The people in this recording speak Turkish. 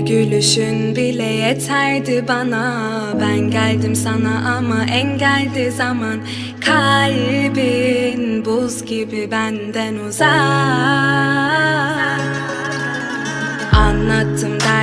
Gülüşün bile yeterdi bana. Ben geldim sana ama engeldi zaman. Kalbin buz gibi benden uzak. Anlattım ben